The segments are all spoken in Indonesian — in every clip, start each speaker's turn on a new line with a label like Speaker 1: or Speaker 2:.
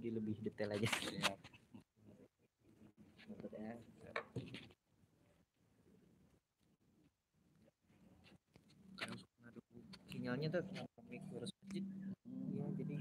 Speaker 1: jadi lebih detail aja. Sinyalnya tuh mic virus masjid ya jadi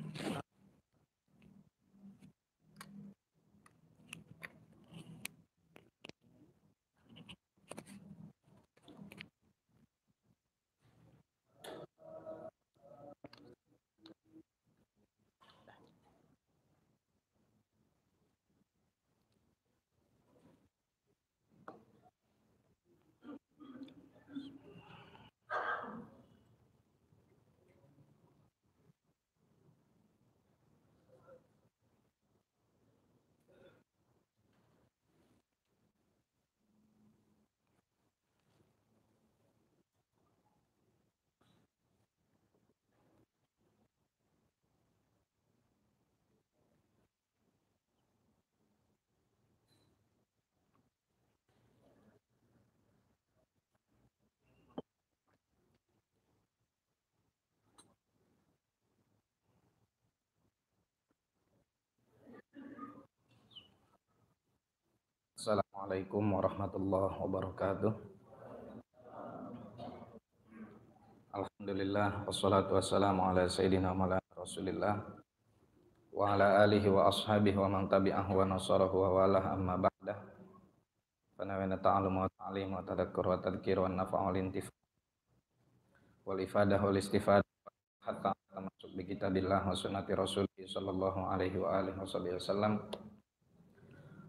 Speaker 2: Assalamualaikum warahmatullahi wabarakatuh. Alhamdulillah wassalatu wassalamu ala sayyidina maulana Rasulillah wa ala alihi wa ashabihi wa man tabi'ahu wa nasarahu wa walah amma ba'da. Fanawina ta'alum wa ta'lim wa tadakkur wa tadkir wa nafa'u wal intifa wal ifadah wal istifadah hatta masuk bi kitabillah wa sunnati rasulih sallallahu alaihi wa alihi wasallam wa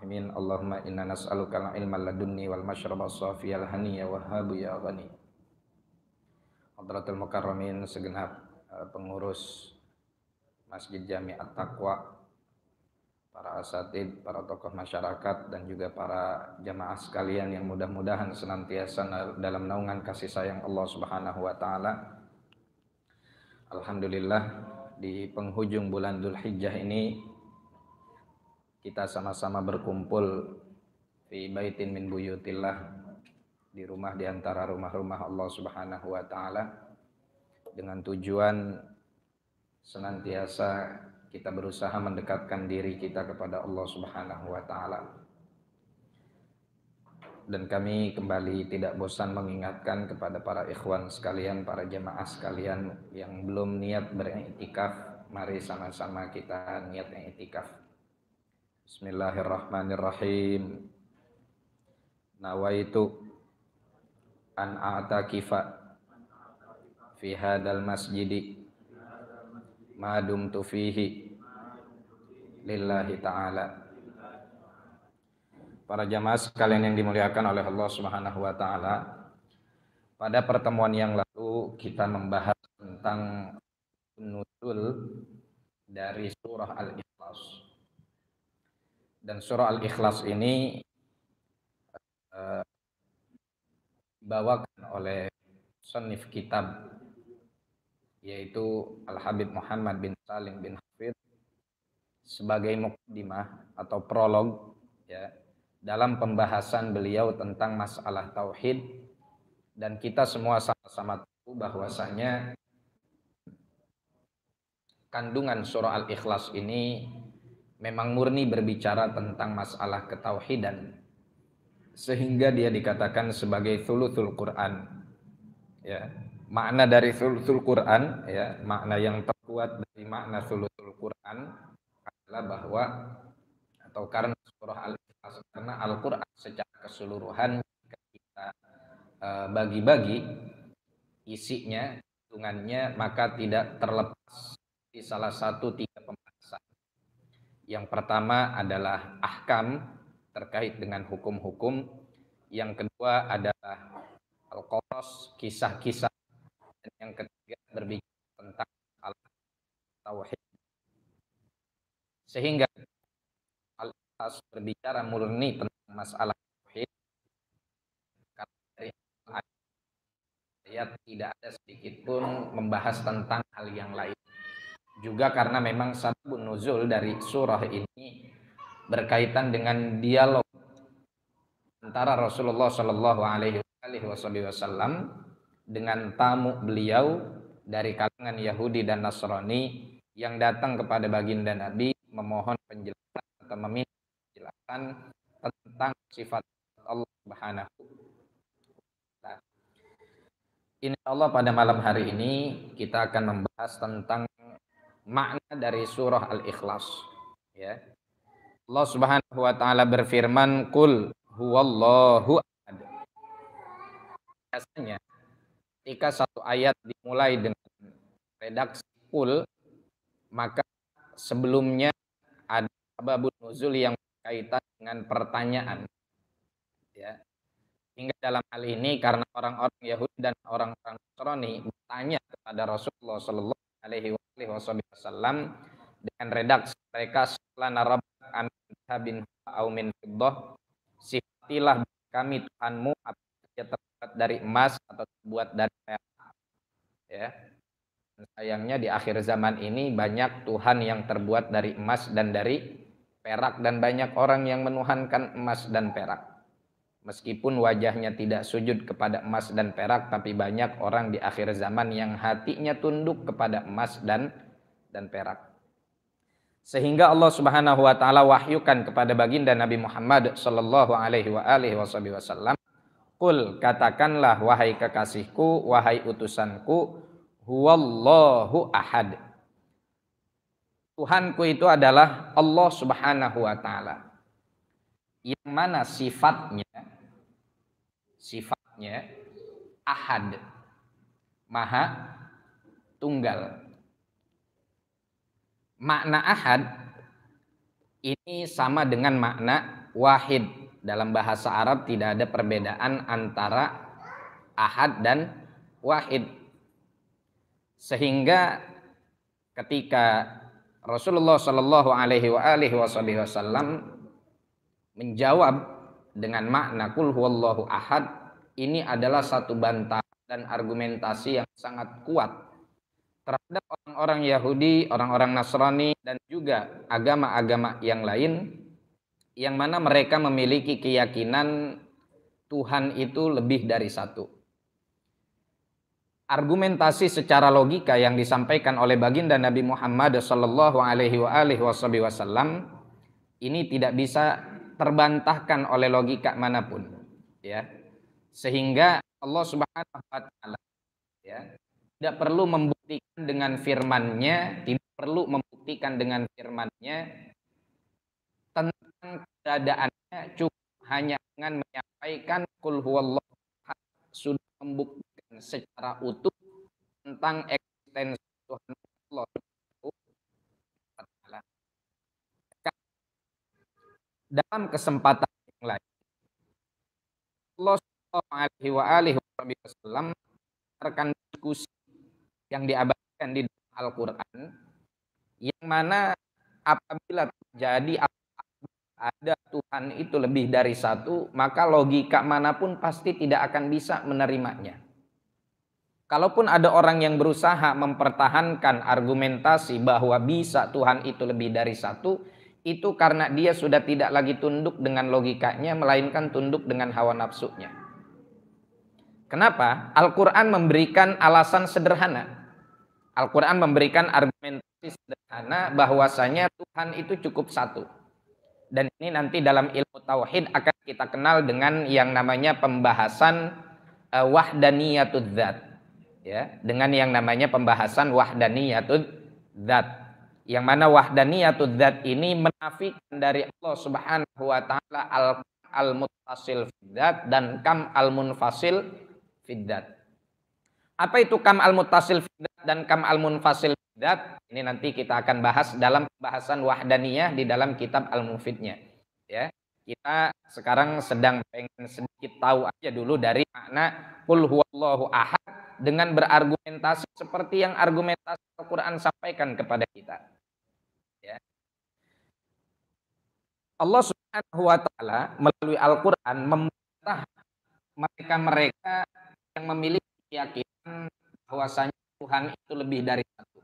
Speaker 2: rahimin Allahumma inna nas'aluka al-ilma ladunni wal mashraba safiyal haniya wa habu ya ghani Hadratul Mukarramin segenap uh, pengurus Masjid Jami At-Taqwa para asatid, para tokoh masyarakat dan juga para jamaah sekalian yang mudah-mudahan senantiasa dalam naungan kasih sayang Allah Subhanahu wa taala. Alhamdulillah di penghujung bulan Dzulhijjah ini kita sama-sama berkumpul di baitin min buyutillah di rumah di antara rumah-rumah Allah Subhanahu wa taala dengan tujuan senantiasa kita berusaha mendekatkan diri kita kepada Allah Subhanahu wa taala. Dan kami kembali tidak bosan mengingatkan kepada para ikhwan sekalian, para jemaah sekalian yang belum niat beriktikaf, mari sama-sama kita niat iktikaf. Bismillahirrahmanirrahim. Nawaitu an a'takifa fi hadal masjidi ma dumtu fihi lillahi ta'ala. Para jamaah sekalian yang dimuliakan oleh Allah Subhanahu wa taala, pada pertemuan yang lalu kita membahas tentang nutul dari surah Al-Ikhlas dan surah Al-Ikhlas ini uh, dibawakan oleh sonif kitab yaitu Al-Habib Muhammad bin Salim bin Hafid sebagai mukaddimah atau prolog ya dalam pembahasan beliau tentang masalah tauhid. Dan kita semua sama-sama tahu bahwasanya kandungan surah Al-Ikhlas ini memang murni berbicara tentang masalah ketauhidan. Sehingga dia dikatakan sebagai thuluthul Quran. Ya. Makna dari thuluthul Quran ya makna yang terkuat dari makna thuluthul Quran adalah bahwa atau karena surah Al-Ikhlas karena Al-Quran secara keseluruhan kita bagi-bagi isinya hitungannya maka tidak terlepas di salah satu tiga pembahasan yang pertama adalah ahkam terkait dengan hukum-hukum. Yang kedua adalah al-qasas, kisah-kisah. Dan yang ketiga berbicara tentang al-tauhid. Sehingga berbicara murni tentang masalah tauhid karena ayat tidak ada sedikit pun membahas tentang hal yang lain. Juga karena memang sabun nuzul dari surah ini berkaitan dengan dialog antara Rasulullah Shallallahu Alaihi Wasallam dengan tamu beliau dari kalangan Yahudi dan Nasrani yang datang kepada baginda Nabi memohon penjelasan atau meminta penjelasan tentang sifat Allah Subhanahu Insya Allah pada malam hari ini kita akan membahas tentang dari surah Al-Ikhlas. Ya. Allah Subhanahu wa taala berfirman, "Qul huwallahu ahad." Biasanya ketika satu ayat dimulai dengan redaksi kul maka sebelumnya ada sababun nuzul yang berkaitan dengan pertanyaan. Ya. Hingga dalam hal ini karena orang-orang Yahudi dan orang-orang Nasrani bertanya kepada Rasulullah Shallallahu Wasallam dengan redaksi mereka lana rabbak amin au min fiddah sifatilah kami Tuhanmu apa saja terbuat dari emas atau terbuat dari perak ya sayangnya di akhir zaman ini banyak Tuhan yang terbuat dari emas dan dari perak dan banyak orang yang menuhankan emas dan perak. Meskipun wajahnya tidak sujud kepada emas dan perak, tapi banyak orang di akhir zaman yang hatinya tunduk kepada emas dan dan perak. Sehingga Allah Subhanahu wa taala wahyukan kepada baginda Nabi Muhammad sallallahu alaihi wa alihi wasallam, "Qul katakanlah wahai kekasihku, wahai utusanku, huwallahu ahad. Tuhanku itu adalah Allah Subhanahu wa taala. Yang mana sifatnya sifatnya ahad. Maha tunggal. Makna ahad ini sama dengan makna wahid. Dalam bahasa Arab tidak ada perbedaan antara ahad dan wahid. Sehingga ketika Rasulullah Shallallahu Alaihi Wasallam menjawab dengan makna kul huwallahu ahad ini adalah satu bantahan dan argumentasi yang sangat kuat terhadap orang-orang Yahudi, orang-orang Nasrani dan juga agama-agama yang lain yang mana mereka memiliki keyakinan Tuhan itu lebih dari satu argumentasi secara logika yang disampaikan oleh baginda Nabi Muhammad Wasallam ini tidak bisa terbantahkan oleh logika mana pun, ya. Sehingga Allah Subhanahu Wa Taala, ya, tidak perlu membuktikan dengan firman-Nya, tidak perlu membuktikan dengan firman-Nya tentang keberadaannya, cukup hanya dengan menyampaikan kul huwallahu sudah membuktikan secara utuh tentang eksistensi Tuhan Allah dalam kesempatan yang lain Allah Alaihi Wasallam akan diskusi yang diabadikan di Al-Quran yang mana apabila terjadi ada Tuhan itu lebih dari satu maka logika mana pun pasti tidak akan bisa menerimanya Kalaupun ada orang yang berusaha mempertahankan argumentasi bahwa bisa Tuhan itu lebih dari satu, itu karena dia sudah tidak lagi tunduk dengan logikanya, melainkan tunduk dengan hawa nafsunya. Kenapa? Al-Quran memberikan alasan sederhana. Al-Quran memberikan argumentasi sederhana bahwasanya Tuhan itu cukup satu. Dan ini nanti dalam ilmu tauhid akan kita kenal dengan yang namanya pembahasan uh, wahdaniyatud dzat ya dengan yang namanya pembahasan wahdaniyatud zat. Yang mana wahdaniyatud zat ini menafikan dari Allah Subhanahu wa taala al al dan kam al munfasil fidzat apa itu kam al muttasil fidzat dan kam al munfasil fidzat ini nanti kita akan bahas dalam pembahasan wahdaniyah di dalam kitab al mufidnya ya kita sekarang sedang pengen sedikit tahu aja dulu dari makna kul huwallahu ahad dengan berargumentasi seperti yang argumentasi Al-Quran sampaikan kepada kita. Ya. Allah Subhanahu wa taala melalui Al-Qur'an membantah mereka-mereka yang memiliki keyakinan bahwasanya Tuhan itu lebih dari satu.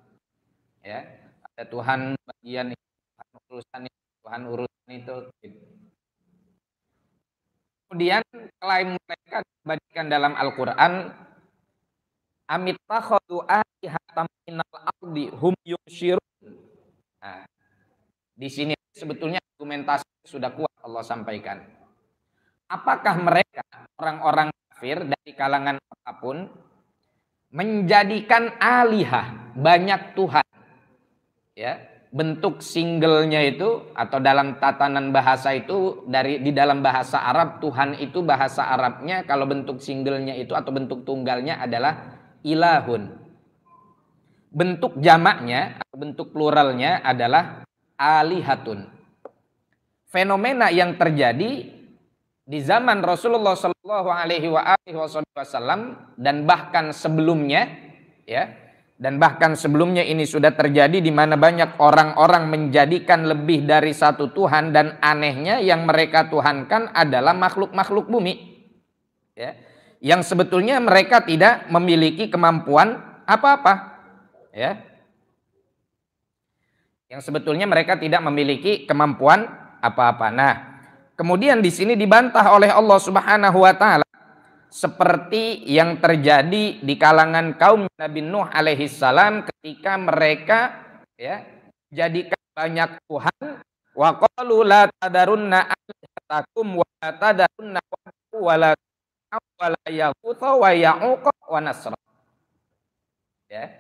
Speaker 2: Ya, ada Tuhan bagian itu, Tuhan urusan itu, Tuhan urusan itu. Kemudian klaim mereka dibandingkan dalam Al-Qur'an amit takhadu alihatam minal ardi hum yushirun. Nah, di sini sebetulnya argumentasi sudah kuat Allah sampaikan. Apakah mereka orang-orang kafir dari kalangan apa pun menjadikan alihah banyak Tuhan. Ya bentuk singlenya itu atau dalam tatanan bahasa itu dari di dalam bahasa Arab Tuhan itu bahasa Arabnya kalau bentuk singlenya itu atau bentuk tunggalnya adalah ilahun. Bentuk jamaknya atau bentuk pluralnya adalah alihatun. Fenomena yang terjadi di zaman Rasulullah Shallallahu Alaihi Wasallam dan bahkan sebelumnya, ya, dan bahkan sebelumnya ini sudah terjadi di mana banyak orang-orang menjadikan lebih dari satu Tuhan dan anehnya yang mereka tuhankan adalah makhluk-makhluk bumi, ya, yang sebetulnya mereka tidak memiliki kemampuan apa-apa, ya, yang sebetulnya mereka tidak memiliki kemampuan apa-apa. Nah, Kemudian di sini dibantah oleh Allah Subhanahu wa taala. Seperti yang terjadi di kalangan kaum Nabi Nuh alaihi salam ketika mereka ya jadikan banyak tuhan. Wa qalu la tadarunna alihatakum wa la tadarunna wa la wa la wa wa nasra. Ya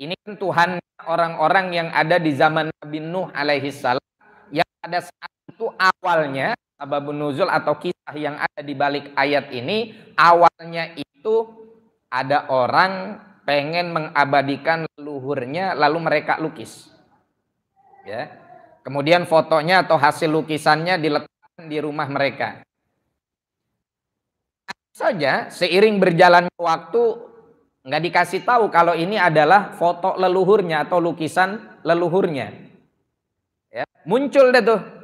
Speaker 2: ini kan Tuhan orang-orang yang ada di zaman Nabi Nuh alaihi salam. Yang pada saat itu awalnya sababun nuzul atau kisah yang ada di balik ayat ini awalnya itu ada orang pengen mengabadikan leluhurnya lalu mereka lukis. Ya. Kemudian fotonya atau hasil lukisannya diletakkan di rumah mereka. Saja seiring berjalannya waktu nggak dikasih tahu kalau ini adalah foto leluhurnya atau lukisan leluhurnya. Ya, muncul deh tuh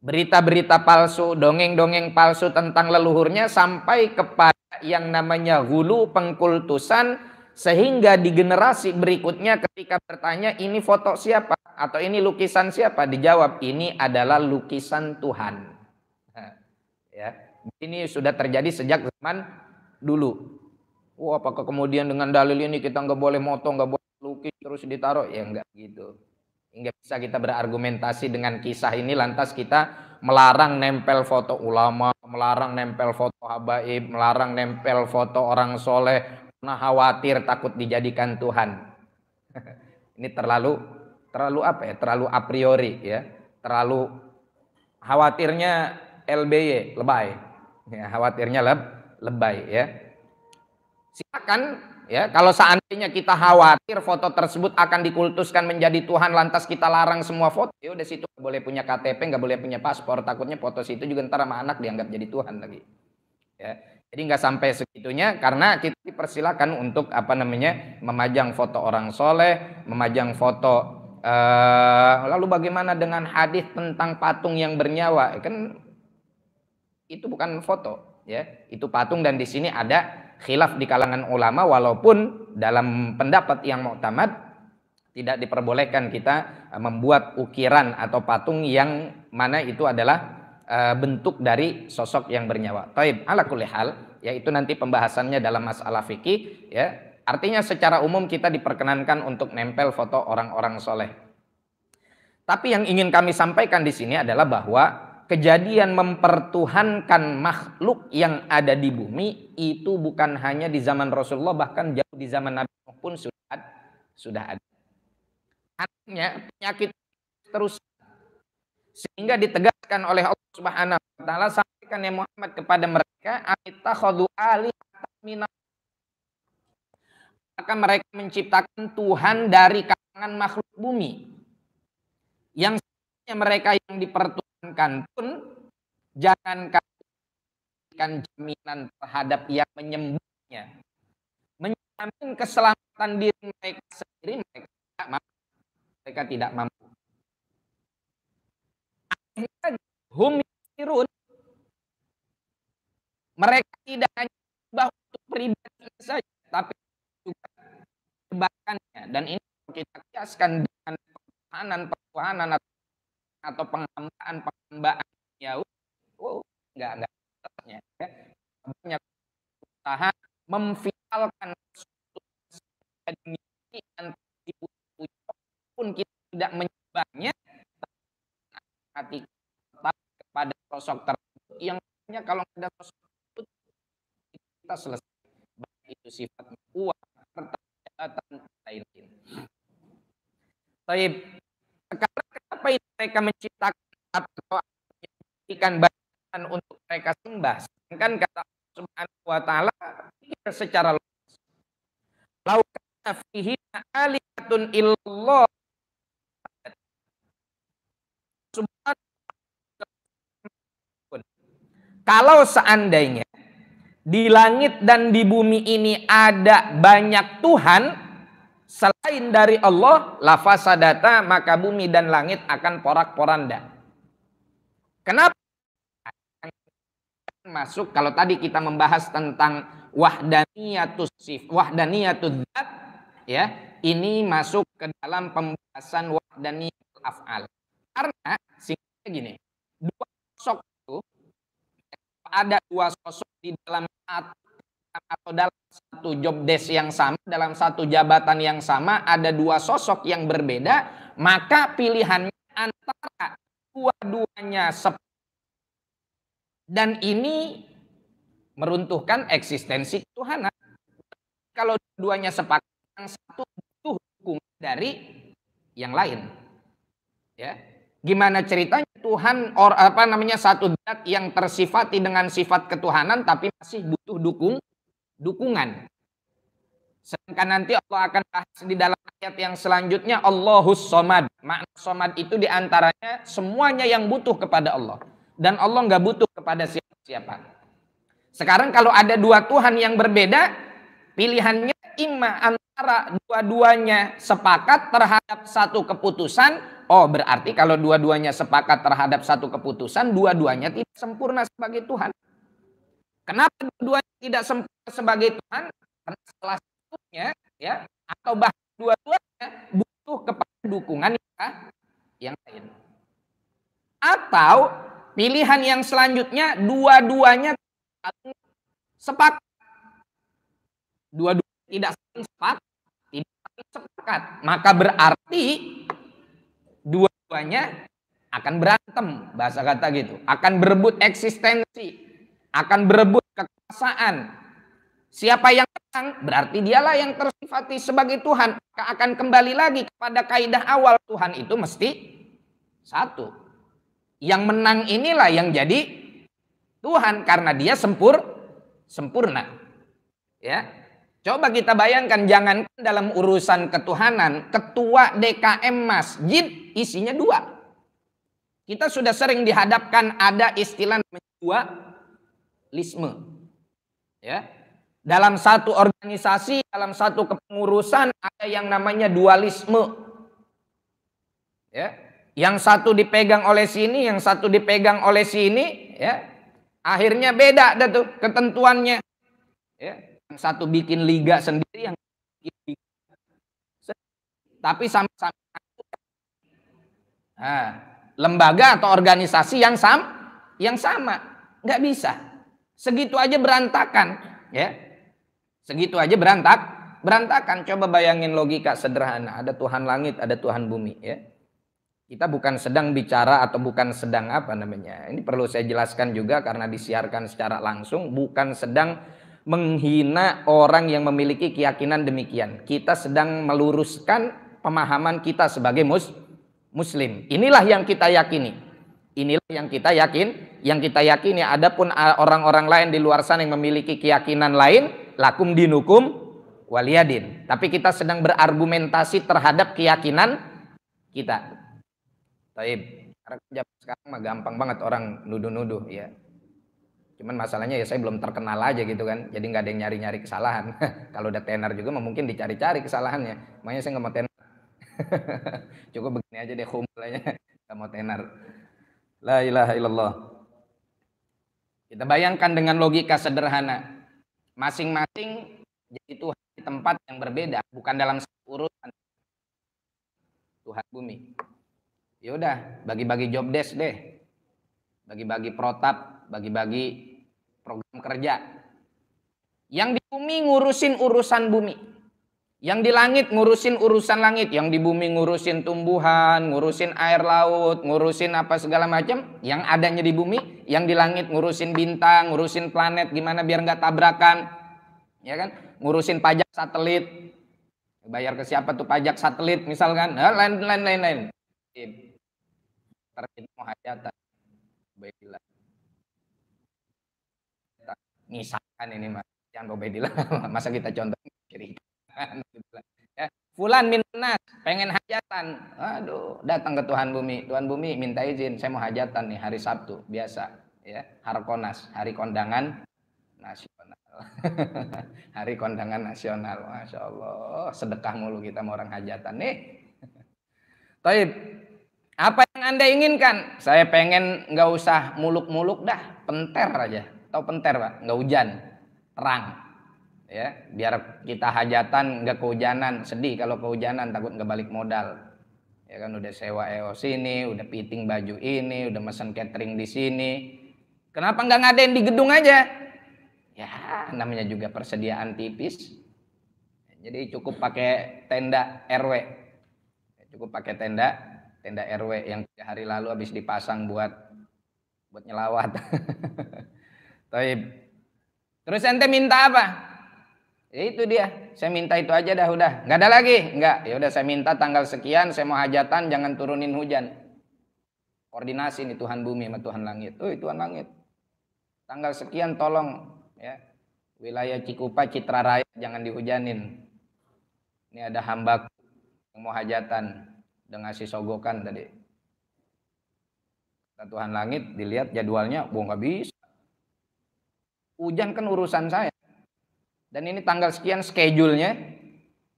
Speaker 2: berita-berita palsu, dongeng-dongeng palsu tentang leluhurnya sampai kepada yang namanya hulu pengkultusan sehingga di generasi berikutnya ketika bertanya ini foto siapa atau ini lukisan siapa dijawab ini adalah lukisan Tuhan. ya, ini sudah terjadi sejak zaman dulu. Wah, apakah kemudian dengan dalil ini kita nggak boleh moto, nggak boleh lukis terus ditaruh? Ya enggak gitu. Hingga bisa kita berargumentasi dengan kisah ini lantas kita melarang nempel foto ulama, melarang nempel foto habaib, melarang nempel foto orang soleh, karena khawatir takut dijadikan Tuhan. ini terlalu terlalu apa ya? Terlalu a priori ya. Terlalu khawatirnya LBY, lebay. Ya, khawatirnya leb, lebay ya. Silakan Ya, kalau seandainya kita khawatir foto tersebut akan dikultuskan menjadi Tuhan, lantas kita larang semua foto, ya udah situ nggak boleh punya KTP, nggak boleh punya paspor, takutnya foto situ juga ntar sama anak dianggap jadi Tuhan lagi. Ya, jadi nggak sampai segitunya, karena kita dipersilakan untuk apa namanya memajang foto orang soleh, memajang foto. Uh, lalu bagaimana dengan hadis tentang patung yang bernyawa? Kan itu bukan foto, ya, itu patung dan di sini ada khilaf di kalangan ulama walaupun dalam pendapat yang muktamad tidak diperbolehkan kita e, membuat ukiran atau patung yang mana itu adalah e, bentuk dari sosok yang bernyawa. Taib ala kulli hal yaitu nanti pembahasannya dalam masalah fikih ya. Artinya secara umum kita diperkenankan untuk nempel foto orang-orang soleh. Tapi yang ingin kami sampaikan di sini adalah bahwa kejadian mempertuhankan makhluk yang ada di bumi itu bukan hanya di zaman Rasulullah bahkan jauh di zaman Nabi pun sudah sudah ada. Artinya penyakit terus sehingga ditegaskan oleh Allah Subhanahu wa taala sampaikan ya Muhammad kepada mereka amittakhadhu alihatan maka mereka menciptakan Tuhan dari kalangan makhluk bumi yang mereka yang dipertuhankan kan pun jangan kasihkan jaminan terhadap yang menyembuhnya. Menjamin keselamatan diri mereka sendiri mereka tidak mampu. Mereka tidak mampu. hum yasirun. Mereka tidak hanya bahwa untuk pribadi saja, tapi juga kebaikannya. Dan ini kita kiaskan dengan pertahanan pertahanan atau penghambaan penghambaan ya oh, enggak enggak ya. banyak usaha yang pun kita tidak menyebabnya hati kepada sosok tersebut yang kalau ada sosok tersebut kita selesai baik itu sifat uang harta jabatan lain-lain. Taib. Sekarang kenapa ini mereka menciptakan atau menjadikan bahan untuk mereka sembah? Sedangkan kata Subhanahu wa taala secara logis. Lau kana fihi alihatun illallah kalau seandainya di langit dan di bumi ini ada banyak Tuhan selain dari Allah, lafasadata maka bumi dan langit akan porak-poranda. Kenapa? Masuk kalau tadi kita membahas tentang wahdaniyatus sif, wahdaniyatul zat ya, ini masuk ke dalam pembahasan wahdaniyatul af'al. Karena singkatnya gini, dua sosok itu ada dua sosok di dalam atau dalam satu job desk yang sama, dalam satu jabatan yang sama, ada dua sosok yang berbeda, maka pilihannya antara dua-duanya dan ini meruntuhkan eksistensi Tuhan. Kalau dua-duanya sepakat, yang satu butuh dukungan dari yang lain. Ya, Gimana ceritanya Tuhan or apa namanya satu zat yang tersifati dengan sifat ketuhanan tapi masih butuh dukung dukungan. Sedangkan nanti Allah akan bahas di dalam ayat yang selanjutnya Allahus Somad. Makna Somad itu di antaranya semuanya yang butuh kepada Allah. Dan Allah nggak butuh kepada siapa-siapa. Sekarang kalau ada dua Tuhan yang berbeda, pilihannya imma antara dua-duanya sepakat terhadap satu keputusan Oh, berarti kalau dua-duanya sepakat terhadap satu keputusan, dua-duanya tidak sempurna sebagai Tuhan. Kenapa dua-duanya tidak sempurna sebagai Tuhan? Karena salah satunya ya atau bahkan dua-duanya butuh kepada dukungan yang lain. Atau pilihan yang selanjutnya dua-duanya sepakat. Dua-duanya tidak sepakat, tidak sepakat. Maka berarti dua-duanya akan berantem bahasa kata gitu akan berebut eksistensi akan berebut kekuasaan. Siapa yang menang berarti dialah yang tersifati sebagai Tuhan. Maka akan kembali lagi kepada kaidah awal Tuhan itu mesti satu. Yang menang inilah yang jadi Tuhan karena dia sempur sempurna. Ya. Coba kita bayangkan jangan dalam urusan ketuhanan, ketua DKM masjid isinya dua. Kita sudah sering dihadapkan ada istilah dua lisme. Ya. Dalam satu organisasi, dalam satu kepengurusan ada yang namanya dualisme. Ya. Yang satu dipegang oleh sini, yang satu dipegang oleh sini, ya. Akhirnya beda dah tuh ketentuannya. Ya yang satu bikin liga sendiri yang bikin tapi sama-sama nah, lembaga atau organisasi yang sam yang sama nggak bisa segitu aja berantakan ya segitu aja berantak berantakan coba bayangin logika sederhana ada Tuhan langit ada Tuhan bumi ya kita bukan sedang bicara atau bukan sedang apa namanya ini perlu saya jelaskan juga karena disiarkan secara langsung bukan sedang menghina orang yang memiliki keyakinan demikian. Kita sedang meluruskan pemahaman kita sebagai mus muslim. Inilah yang kita yakini. Inilah yang kita yakin, yang kita yakini adapun orang-orang lain di luar sana yang memiliki keyakinan lain, lakum dinukum waliyadin. Tapi kita sedang berargumentasi terhadap keyakinan kita. Taib. Karena sekarang mah gampang banget orang nuduh-nuduh ya. Cuman masalahnya ya saya belum terkenal aja gitu kan. Jadi nggak ada yang nyari-nyari kesalahan. Kalau udah tenar juga mungkin dicari-cari kesalahannya. Makanya saya nggak mau tenar. Cukup begini aja deh humul aja. Nggak mau tenar. La ilaha illallah. Kita bayangkan dengan logika sederhana. Masing-masing jadi Tuhan di tempat yang berbeda, bukan dalam urusan Tuhan bumi. Ya udah, bagi-bagi job desk deh. Bagi-bagi protap, bagi-bagi program kerja. Yang di bumi ngurusin urusan bumi. Yang di langit ngurusin urusan langit, yang di bumi ngurusin tumbuhan, ngurusin air laut, ngurusin apa segala macam, yang adanya di bumi, yang di langit ngurusin bintang, ngurusin planet, gimana biar nggak tabrakan, ya kan? Ngurusin pajak satelit, bayar ke siapa tuh pajak satelit misalkan, nah, lain lain lain lain. Terkait muhajatan, baiklah. Misalkan ini mas, jangan Ubaidillah, masa kita contoh ya, Fulan minnas pengen hajatan. Aduh, datang ke Tuhan bumi. Tuhan bumi minta izin, saya mau hajatan nih hari Sabtu, biasa ya. Harkonas, hari kondangan nasional. hari kondangan nasional. Masya Allah, sedekah mulu kita mau orang hajatan nih. Taib, apa yang Anda inginkan? Saya pengen nggak usah muluk-muluk dah, penter aja. Tahu penter, Pak? Nggak hujan, terang ya biar kita hajatan nggak kehujanan. Sedih kalau kehujanan takut nggak balik modal. Ya kan udah sewa EO sini udah fitting baju ini udah mesen catering di sini. Kenapa nggak ngadain di gedung aja? Ya namanya juga persediaan tipis. Jadi cukup pakai tenda RW cukup pakai tenda tenda RW yang tiga hari lalu habis dipasang buat buat nyelawat. Terus ente minta apa? Ya itu dia, saya minta itu aja dah udah. Nggak ada lagi? Nggak. Ya udah saya minta tanggal sekian saya mau hajatan jangan turunin hujan. Koordinasi nih Tuhan bumi sama Tuhan langit. Oh Tuhan langit. Tanggal sekian tolong ya. Wilayah Cikupa Citra Raya jangan dihujanin. Ini ada hamba yang mau hajatan dengan ngasih sogokan tadi. Kata Tuhan langit dilihat jadwalnya, wah nggak bisa. Hujan kan urusan saya dan ini tanggal sekian schedule-nya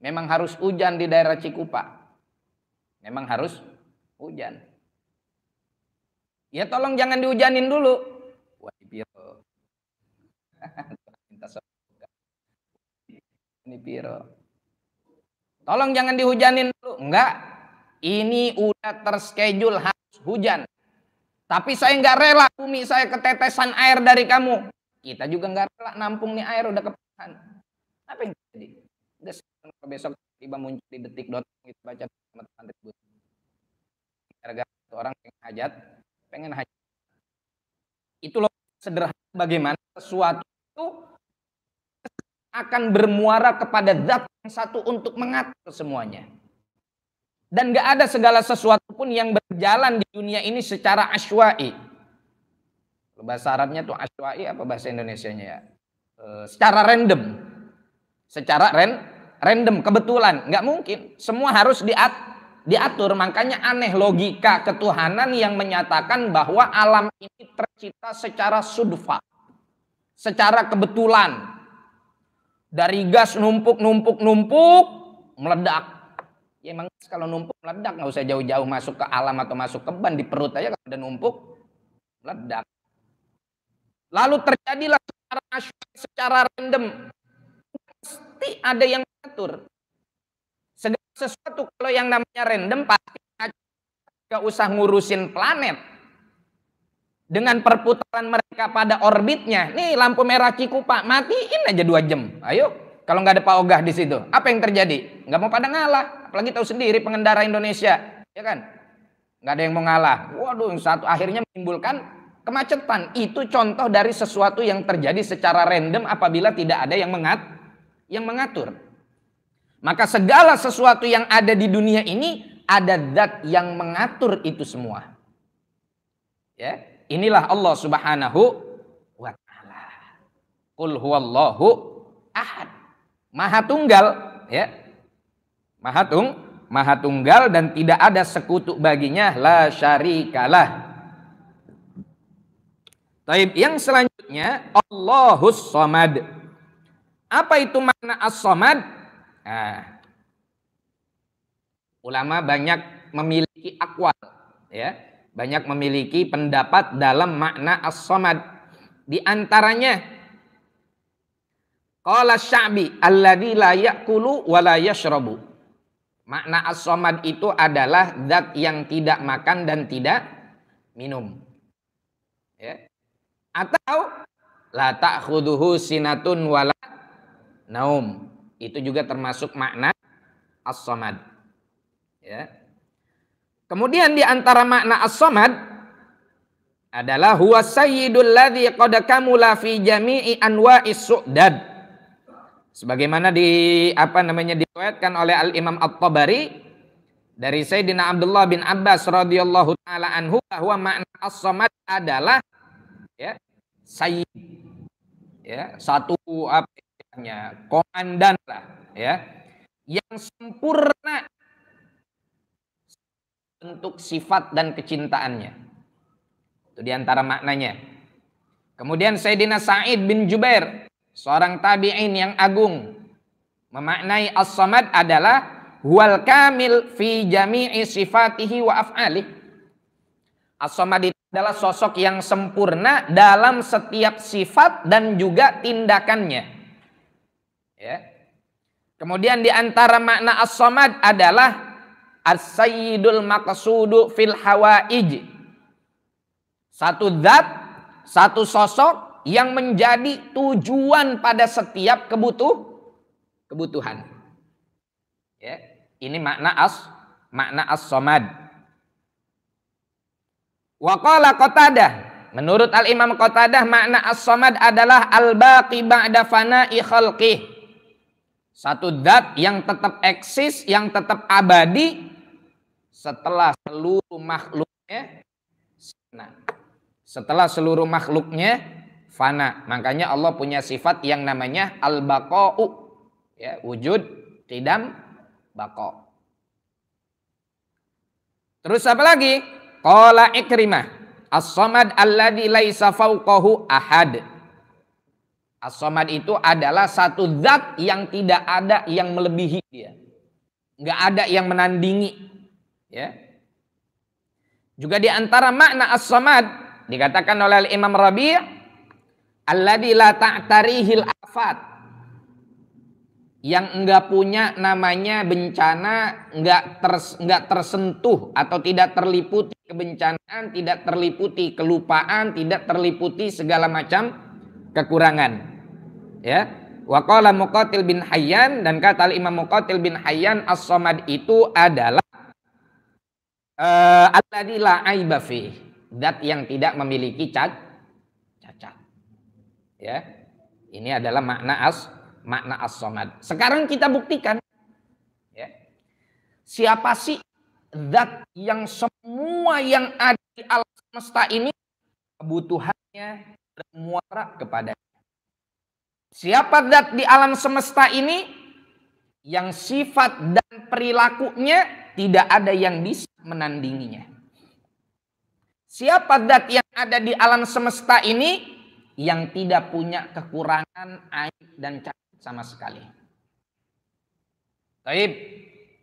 Speaker 2: memang harus hujan di daerah Cikupa. Memang harus hujan. Ya tolong jangan dihujanin dulu. Ini piro. Tolong jangan dihujanin dulu. Enggak. Ini udah terschedule harus hujan. Tapi saya nggak rela bumi saya ketetesan air dari kamu. Kita juga nggak rela nampung nih air udah ke apa yang terjadi? Udah besok tiba muncul di detik.com kita baca teman-teman ribut. Gara-gara orang pengen hajat, pengen hajat. Itu loh sederhana bagaimana sesuatu itu akan bermuara kepada zat yang satu untuk mengatur semuanya. Dan gak ada segala sesuatu pun yang berjalan di dunia ini secara asywa'i. Bahasa Arabnya tuh asywa'i apa bahasa Indonesianya ya? Eh, secara random, secara ren, random, kebetulan, nggak mungkin. Semua harus diat, diatur. Makanya aneh logika ketuhanan yang menyatakan bahwa alam ini tercipta secara sudfa, secara kebetulan. Dari gas numpuk, numpuk, numpuk, meledak. Ya emang kalau numpuk meledak nggak usah jauh-jauh masuk ke alam atau masuk ke ban di perut aja kalau udah numpuk meledak. Lalu terjadilah secara secara random. Pasti ada yang mengatur. Segala sesuatu kalau yang namanya random pasti gak usah ngurusin planet. Dengan perputaran mereka pada orbitnya. Nih lampu merah Cikupa, matiin aja dua jam. Ayo, kalau nggak ada Pak Ogah di situ, apa yang terjadi? Nggak mau pada ngalah. Apalagi tahu sendiri pengendara Indonesia, ya kan? Nggak ada yang mau ngalah. Waduh, satu akhirnya menimbulkan Kemacetan itu contoh dari sesuatu yang terjadi secara random apabila tidak ada yang mengat yang mengatur. Maka segala sesuatu yang ada di dunia ini ada zat yang mengatur itu semua. Ya, inilah Allah Subhanahu wa taala. Qul huwallahu ahad. Maha tunggal, ya. Maha tung, Maha tunggal dan tidak ada sekutu baginya la syarikalah Taib. Yang selanjutnya Allahus Somad. Apa itu makna as-somad? Nah, ulama banyak memiliki akwal ya. banyak memiliki pendapat dalam makna as-samad. Di antaranya Qala Sya'bi alladzi la ya'kulu wa la. Makna as-samad itu adalah zat yang tidak makan dan tidak minum. Ya. Atau la ta'khuduhu sinatun wala naum. Itu juga termasuk makna as-samad. Ya. Kemudian di antara makna as-samad adalah huwa sayyidul ladzi qad kamula fi jami'i anwa'is su'dad sebagaimana di apa namanya diriwayatkan oleh Al Imam At-Tabari dari Sayyidina Abdullah bin Abbas radhiyallahu taala anhu bahwa makna as-samad adalah ya sayyid ya satu apa namanya komandan lah ya yang sempurna bentuk sifat dan kecintaannya itu di antara maknanya kemudian Sayyidina Sa'id bin Jubair seorang tabi'in yang agung memaknai as-samad adalah huwal kamil fi jami'i sifatihi wa af'alih. As-samad adalah sosok yang sempurna dalam setiap sifat dan juga tindakannya. Ya. Kemudian di antara makna as-samad adalah as-sayyidul maqsudu fil hawaij. Satu zat, satu sosok yang menjadi tujuan pada setiap kebutuh kebutuhan. Ya, ini makna as makna as-samad. Wa qala Qatadah, menurut Al-Imam Qatadah makna as-samad adalah al-baqi ba'da fana'i khalqih. Satu zat yang tetap eksis, yang tetap abadi setelah seluruh makhluknya setelah seluruh makhluknya fana. Makanya Allah punya sifat yang namanya al-baqa'u. Ya, wujud, tidam, bako. Terus apa lagi? Qala Ikrimah, as-samad alladhi laisa fawqahu ahad. As-samad itu adalah satu zat yang tidak ada yang melebihi dia. Enggak ada yang menandingi. Ya. Juga di antara makna as-samad dikatakan oleh Imam Rabi' Alladzi la ta'tarihil afat. Yang enggak punya namanya bencana, enggak ters, enggak tersentuh atau tidak terliputi kebencanaan, tidak terliputi kelupaan, tidak terliputi segala macam kekurangan. Ya. Wa qala Muqatil bin Hayyan dan kata Imam Muqatil bin Hayyan as-samad itu adalah uh, alladzi la aiba zat yang tidak memiliki cat Ya. Ini adalah makna as makna as-samad. Sekarang kita buktikan ya. Siapa sih zat yang semua yang ada di alam semesta ini kebutuhannya bermuara kepada Siapa zat di alam semesta ini yang sifat dan perilakunya tidak ada yang bisa menandinginya. Siapa zat yang ada di alam semesta ini yang tidak punya kekurangan aib dan cacat sama sekali. Taib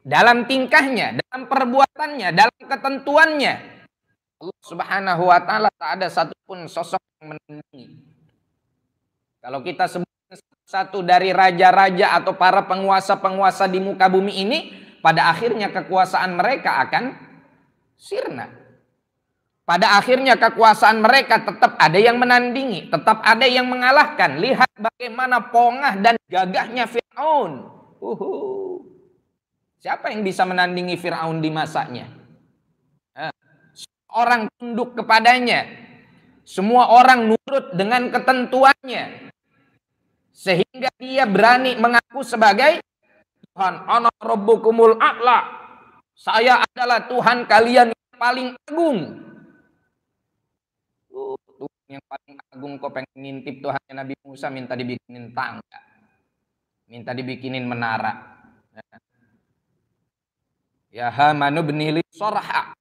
Speaker 2: dalam tingkahnya, dalam perbuatannya, dalam ketentuannya, Allah Subhanahu wa taala tak ada satupun sosok yang menandingi. Kalau kita sebut satu dari raja-raja atau para penguasa-penguasa di muka bumi ini, pada akhirnya kekuasaan mereka akan sirna. Pada akhirnya kekuasaan mereka tetap ada yang menandingi, tetap ada yang mengalahkan. Lihat bagaimana pongah dan gagahnya Fir'aun. Uhuh. Siapa yang bisa menandingi Fir'aun di masanya? Orang tunduk kepadanya. Semua orang nurut dengan ketentuannya. Sehingga dia berani mengaku sebagai Tuhan. Ana rabbukumul a'la. Saya adalah Tuhan kalian yang paling agung yang paling agung kok pengen ngintip Tuhan Nabi Musa minta dibikinin tangga. Minta dibikinin menara. Ya Hamanu benili sorha.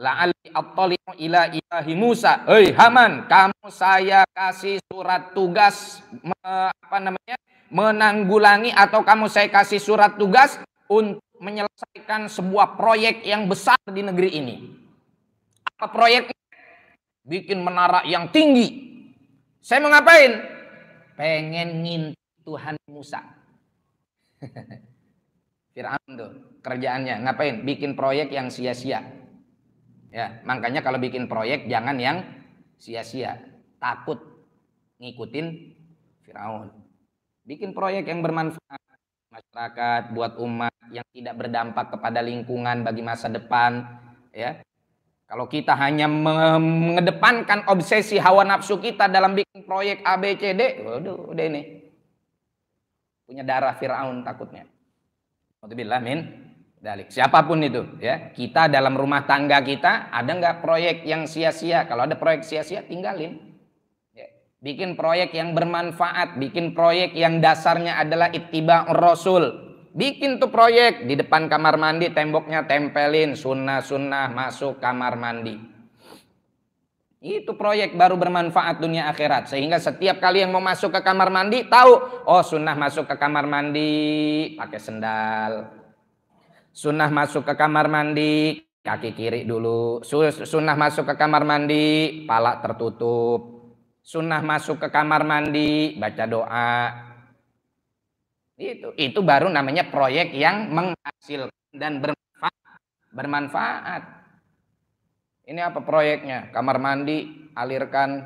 Speaker 2: La'ali attali'u ila ilahi Musa. Hei Haman, kamu saya kasih surat tugas me, apa namanya? menanggulangi atau kamu saya kasih surat tugas untuk menyelesaikan sebuah proyek yang besar di negeri ini. Apa proyek? Bikin menara yang tinggi. Saya mau ngapain? Pengen ngintip Tuhan Musa. Fir'aun tuh kerjaannya ngapain? Bikin proyek yang sia-sia. Ya, makanya kalau bikin proyek jangan yang sia-sia. Takut ngikutin Firaun. Bikin proyek yang bermanfaat masyarakat, buat umat yang tidak berdampak kepada lingkungan bagi masa depan, ya. Kalau kita hanya mengedepankan obsesi hawa nafsu kita dalam bikin proyek A, B, C, D, waduh, udah ini. Punya darah Fir'aun takutnya. Alhamdulillah min dalik. Siapa pun itu, ya. Kita dalam rumah tangga kita, ada nggak proyek yang sia-sia? Kalau ada proyek sia-sia, tinggalin. Ya. Bikin proyek yang bermanfaat, bikin proyek yang dasarnya adalah ittiba Rasul. Bikin tuh proyek di depan kamar mandi temboknya tempelin sunnah-sunnah masuk kamar mandi. Itu proyek baru bermanfaat dunia akhirat. Sehingga setiap kali yang mau masuk ke kamar mandi tahu, oh sunnah masuk ke kamar mandi pakai sendal. Sunnah masuk ke kamar mandi kaki kiri dulu. Sunnah masuk ke kamar mandi pala tertutup. Sunnah masuk ke kamar mandi baca doa. Itu itu baru namanya proyek yang menghasilkan dan bermanfaat. bermanfaat. Ini apa proyeknya? Kamar mandi alirkan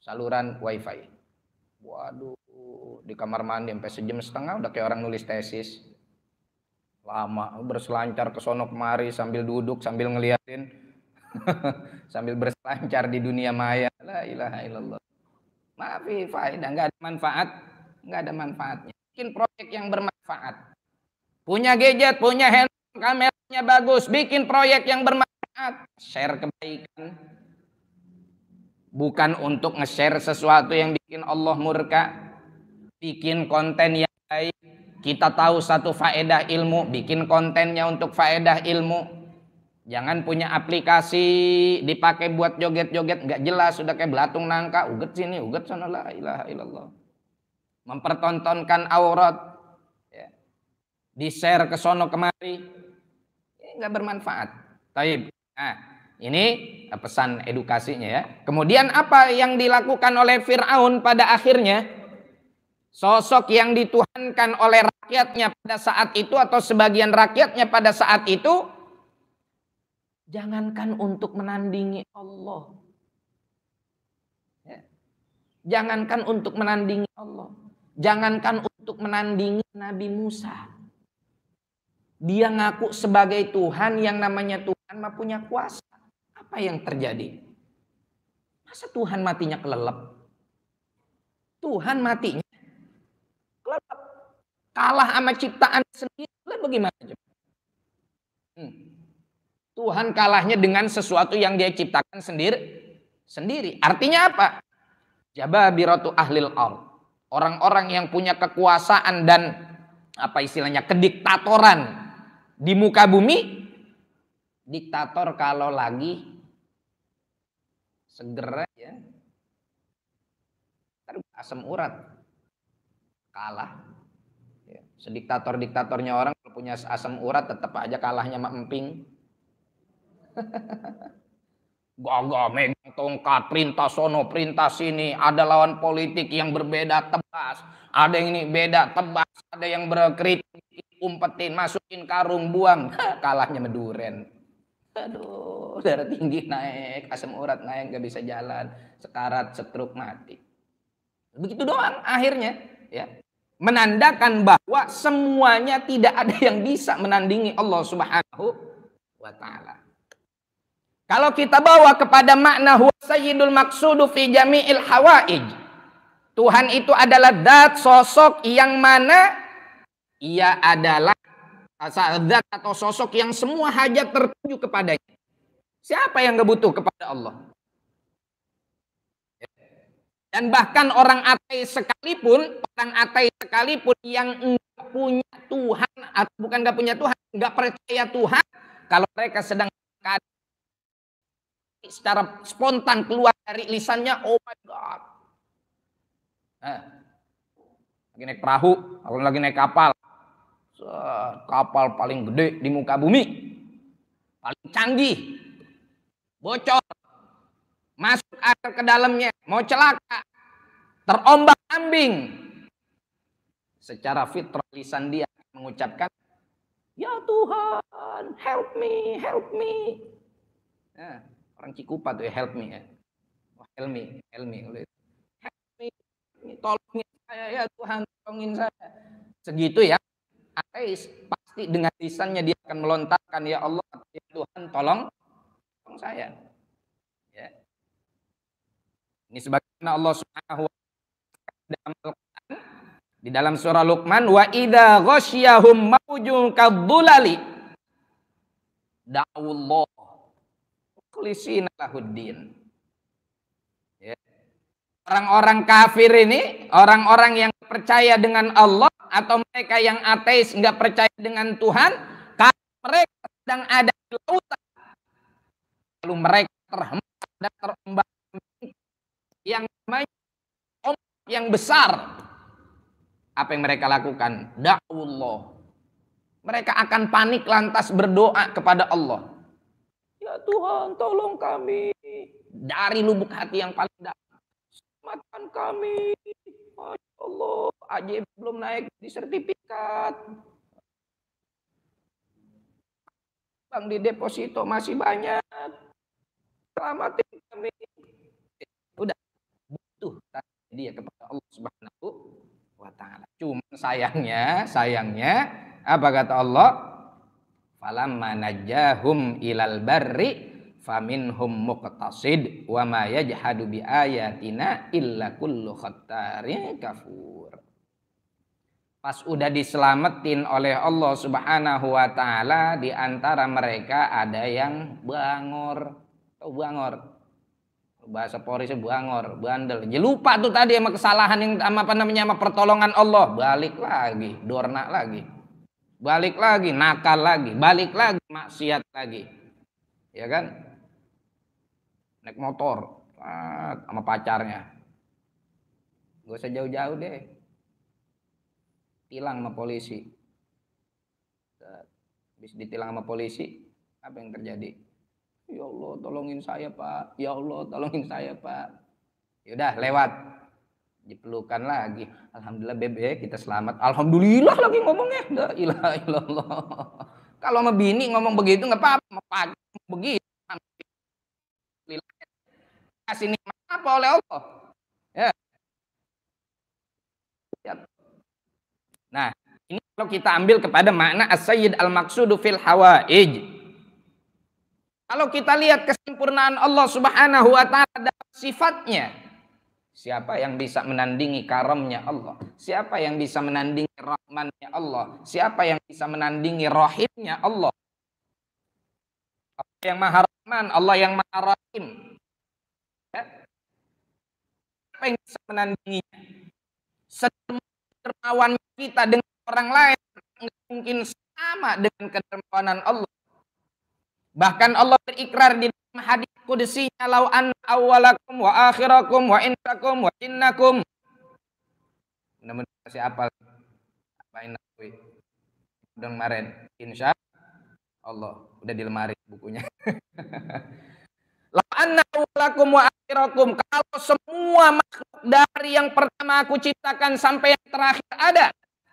Speaker 2: saluran wifi. Waduh, di kamar mandi sampai sejam setengah udah kayak orang nulis tesis. Lama berselancar ke sono kemari sambil duduk sambil ngeliatin sambil berselancar di dunia maya. La ilaha illallah. Maaf, faedah nggak ada manfaat nggak ada manfaatnya. Bikin proyek yang bermanfaat. Punya gadget, punya handphone, kameranya bagus. Bikin proyek yang bermanfaat. Share kebaikan. Bukan untuk nge-share sesuatu yang bikin Allah murka. Bikin konten yang baik. Kita tahu satu faedah ilmu. Bikin kontennya untuk faedah ilmu. Jangan punya aplikasi dipakai buat joget-joget nggak jelas sudah kayak belatung nangka uget sini uget sana la ilaha illallah mempertontonkan aurat, ya. di share ke sono kemari, ini nggak bermanfaat. Taib. Nah, ini pesan edukasinya ya. Kemudian apa yang dilakukan oleh Fir'aun pada akhirnya? Sosok yang dituhankan oleh rakyatnya pada saat itu atau sebagian rakyatnya pada saat itu, jangankan untuk menandingi Allah. Ya. Jangankan untuk menandingi Allah. Jangankan untuk menandingi Nabi Musa. Dia ngaku sebagai Tuhan yang namanya Tuhan mah punya kuasa. Apa yang terjadi? Masa Tuhan matinya kelelep? Tuhan matinya kelelep. Kalah sama ciptaan sendiri. Bagaimana? Hmm. Tuhan kalahnya dengan sesuatu yang dia ciptakan sendiri. Sendiri. Artinya apa? Jababiratu ahlil ard orang-orang yang punya kekuasaan dan apa istilahnya kediktatoran di muka bumi diktator kalau lagi segera ya asam urat. Kalah. Ya. sediktator diktatornya orang kalau punya asam urat tetap aja kalahnya mak emping. Gagah megang tongkat perintah sono perintah sini. Ada lawan politik yang berbeda tebas. Ada yang ini beda tebas. Ada yang berkritik umpetin masukin karung buang. Kalahnya meduren aduh darah tinggi naik asam urat naik nggak bisa jalan sekarat setruk mati. Begitu doang akhirnya ya. Menandakan bahwa semuanya tidak ada yang bisa menandingi Allah Subhanahu wa taala. Kalau kita bawa kepada makna huwa sayyidul maksudu fi jami'il hawaij. Tuhan itu adalah zat sosok yang mana? Ia adalah zat atau sosok yang semua hajat tertuju kepadanya. Siapa yang kebutuh kepada Allah? Dan bahkan orang ateis sekalipun, orang ateis sekalipun yang enggak punya Tuhan atau bukan enggak punya Tuhan, enggak percaya Tuhan, kalau mereka sedang secara spontan keluar dari lisannya, oh my God. Eh, lagi naik perahu, kalau lagi naik kapal. Kapal paling gede di muka bumi. Paling canggih. bocor, masuk air ke dalamnya, mau celaka, terombak ambing. Secara fitrah lisan dia mengucapkan, Ya Tuhan, help me, help me. Nah, orang Cikupa tuh ya, help me ya. Oh, help me, help me. Help me, tolongin saya ya Tuhan, tolongin saya. Segitu ya, ateis pasti dengan lisannya dia akan melontarkan ya Allah, ya Tuhan tolong, tolong saya. Ya. Ini sebagaimana Allah Subhanahu wa taala di dalam surah Luqman wa idza ghasyahum maujun kadzulali da'ullah mukhlisina lahuddin. Ya. Orang-orang kafir ini, orang-orang yang percaya dengan Allah atau mereka yang ateis nggak percaya dengan Tuhan, kalau mereka sedang ada di lautan, lalu mereka terhempas dan terombak yang namanya yang besar apa yang mereka lakukan? Da'ullah. Mereka akan panik lantas berdoa kepada Allah. Ya Tuhan, tolong kami. Dari lubuk hati yang paling dalam. Selamatkan kami. Masya Allah, aja belum naik di sertifikat. Bang di deposito masih banyak. Selamatin kami. Udah, butuh dia kepada Allah Subhanahu wa taala. Cuma sayangnya, sayangnya apa kata Allah? Falamma najahum ilal barri faminhum muqtasid wa ma yajhadu bi ayatina illa kullu khattarin kafur. Pas udah diselamatin oleh Allah Subhanahu wa taala di antara mereka ada yang bangor. Tahu bangor? bahasa Polisi buangor, bandel. Dia lupa tuh tadi sama kesalahan yang sama apa namanya sama pertolongan Allah, balik lagi, dorna lagi. Balik lagi, nakal lagi, balik lagi, maksiat lagi. Ya kan? Naik motor sama pacarnya. Gak usah jauh-jauh deh. Tilang sama polisi. Habis ditilang sama polisi, apa yang terjadi? Ya Allah tolongin saya pak. Ya Allah tolongin saya pak. Yaudah lewat. Dipelukan lagi. Alhamdulillah bebe kita selamat. Alhamdulillah lagi ngomongnya. La ilaha illallah. Kalau sama bini ngomong begitu nggak apa-apa. Begitu. Kasih nikmat apa oleh Allah. Ya. Nah, ini kalau kita ambil kepada makna as-sayyid al-maqsudu fil hawaij. Kalau kita lihat kesempurnaan Allah Subhanahu wa taala dalam sifatnya, siapa yang bisa menandingi karamnya Allah? Siapa yang bisa menandingi rahmannya Allah? Siapa yang bisa menandingi rahimnya Allah? Allah yang Maha Rahman, Allah yang Maha Rahim. Ya? Siapa yang bisa menandinginya? Sedermawan kita dengan orang lain mungkin sama dengan kedermawanan Allah. Bahkan Allah berikrar di dalam hadis kudusinya lau an awalakum wa akhirakum wa insakum wa jinnakum. Mudah-mudahan masih apal apa ini udah kemarin insya Allah udah di lemari bukunya. lau anna awalakum wa akhirakum kalau semua makhluk dari yang pertama aku ciptakan sampai yang terakhir ada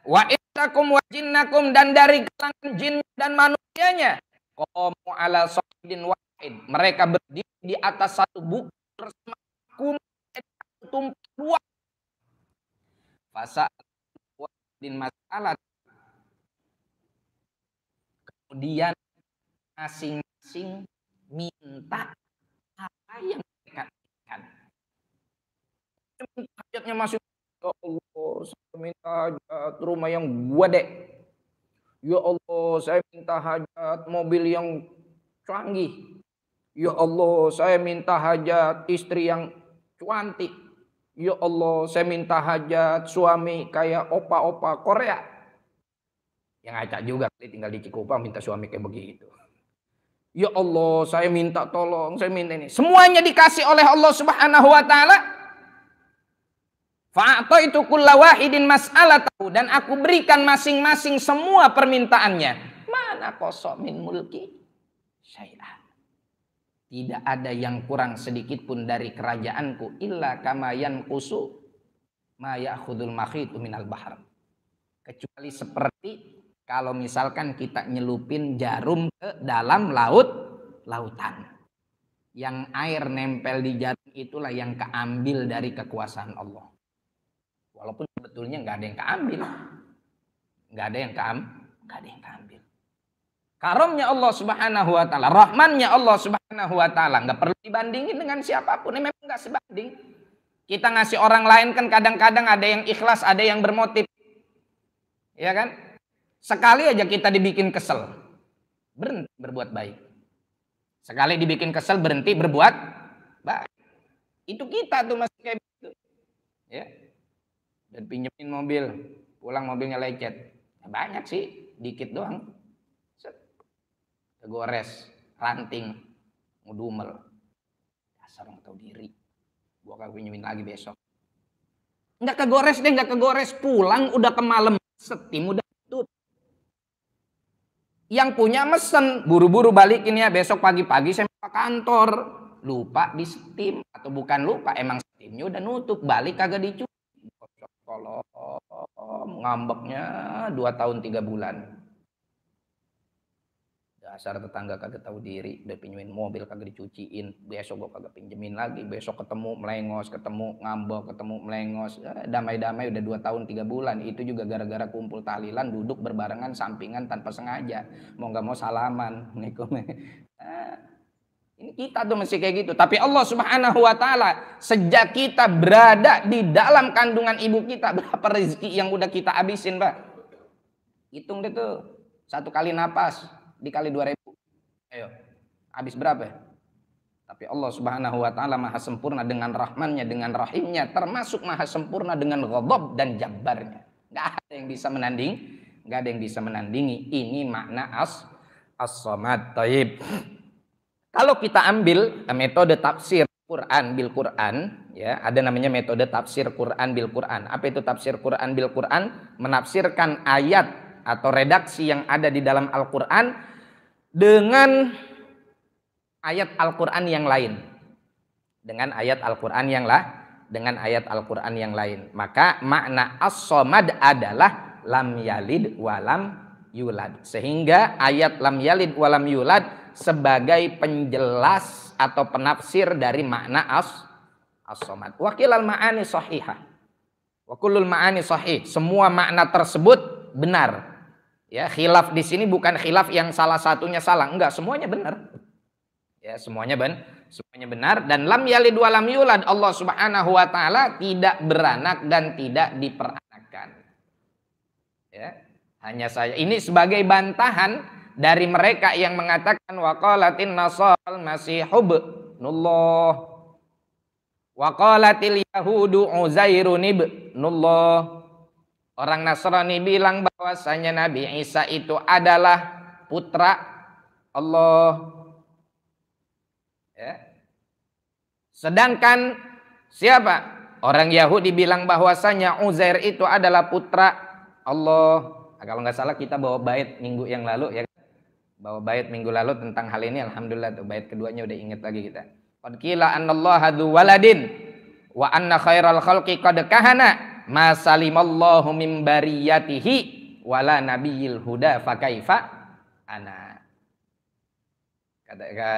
Speaker 2: wa insakum wa jinnakum dan dari kalangan jin dan manusianya Qamu ala sahidin wahid. Mereka berdiri di atas satu bukit bersama tumpah dua. Fasa din masalah. Kemudian masing-masing minta apa yang. Hajatnya masuk Ya Allah, saya minta hajat rumah yang gua dek Ya Allah, saya minta hajat mobil yang canggih. Ya Allah, saya minta hajat istri yang cantik. Ya Allah, saya minta hajat suami kayak opa-opa Korea. Yang acak juga tinggal di Cikupa minta suami kayak begitu. Ya Allah, saya minta tolong, saya minta ini. Semuanya dikasih oleh Allah Subhanahu wa taala itu kulla wahidin mas'alatahu dan aku berikan masing-masing semua permintaannya. Mana kosok min mulki syai'an. tidak ada yang kurang sedikit pun dari kerajaanku illa kama yanqusu ma ya'khudul makhitu minal bahar. Kecuali seperti kalau misalkan kita nyelupin jarum ke dalam laut lautan. Yang air nempel di jarum itulah yang keambil dari kekuasaan Allah. Walaupun sebetulnya nggak ada yang keambil. Nggak ada yang keam, nggak ada yang keambil. Karomnya Allah Subhanahu wa taala, rahmannya Allah Subhanahu wa taala nggak perlu dibandingin dengan siapa pun. Ini memang nggak sebanding. Kita ngasih orang lain kan kadang-kadang ada yang ikhlas, ada yang bermotif. Ya kan? Sekali aja kita dibikin kesel. Berhenti berbuat baik. Sekali dibikin kesel berhenti berbuat baik. Itu kita tuh masih kayak gitu. Ya. Dan pinjemin mobil, pulang mobilnya lecet. Ya, banyak sih, dikit doang. Set. Kegores, ranting, ngudumel. Dasar orang tahu diri. Gua kagak pinjemin lagi besok. Enggak kegores deh, enggak kegores. Pulang udah ke malam, setim udah tutup. Yang punya mesen, buru-buru balikin ya besok pagi-pagi saya ke kantor. Lupa di steam atau bukan lupa, emang steamnya udah nutup, balik kagak dicuci. Kalau ngambeknya dua tahun tiga bulan. Dasar tetangga kagak tahu diri, udah pinjemin mobil kagak dicuciin, besok gua kagak pinjemin lagi, besok ketemu melengos, ketemu ngambek, ketemu melengos, Ya, damai-damai udah dua tahun tiga bulan, itu juga gara-gara kumpul tahlilan, duduk berbarengan sampingan tanpa sengaja, mau nggak mau salaman, Nikum. Ini kita tuh mesti kayak gitu. Tapi Allah Subhanahu wa taala sejak kita berada di dalam kandungan ibu kita berapa rezeki yang udah kita habisin, Pak? Hitung deh tuh. Satu kali napas dikali 2000. Ayo. Habis berapa ya? Tapi Allah Subhanahu wa taala Maha sempurna dengan rahmannya, dengan rahimnya, termasuk Maha sempurna dengan ghadab dan jabarnya. Enggak ada yang bisa menanding, enggak ada yang bisa menandingi. Ini makna as as-samad. Taib. Kalau kita ambil metode tafsir Quran bil Quran, ya ada namanya metode tafsir Quran bil Quran. Apa itu tafsir Quran bil Quran? Menafsirkan ayat atau redaksi yang ada di dalam Al-Quran dengan ayat Al-Quran yang lain. Dengan ayat Al-Quran yang lah, dengan ayat Al-Quran yang lain. Maka makna as-somad adalah lam yalid walam yulad. Sehingga ayat lam yalid walam yulad sebagai penjelas atau penafsir dari makna as as-somad. Wakil al-ma'ani sahihah. Wakulul ma'ani sahih. Semua makna tersebut benar. Ya, khilaf di sini bukan khilaf yang salah satunya salah, enggak, semuanya benar. Ya, semuanya ben, semuanya benar dan lam yalid wa lam yulad. Allah Subhanahu wa taala tidak beranak dan tidak diperanakan. Ya, hanya saya ini sebagai bantahan dari mereka yang mengatakan waqalatin nasal masihub nullah waqalatil yahudu uzairun ibnullah Orang Nasrani bilang bahwasanya Nabi Isa itu adalah putra Allah. Ya. Sedangkan siapa? Orang Yahudi bilang bahwasanya Uzair itu adalah putra Allah. Nah, kalau nggak salah kita bawa bait minggu yang lalu ya. Bawa bait minggu lalu tentang hal ini alhamdulillah tuh bait keduanya udah inget lagi kita. Qad qila annallaha waladin wa anna khairal khalqi qad kahana ma salimallahu min bariyatihi wala nabiyil huda fakaifa ana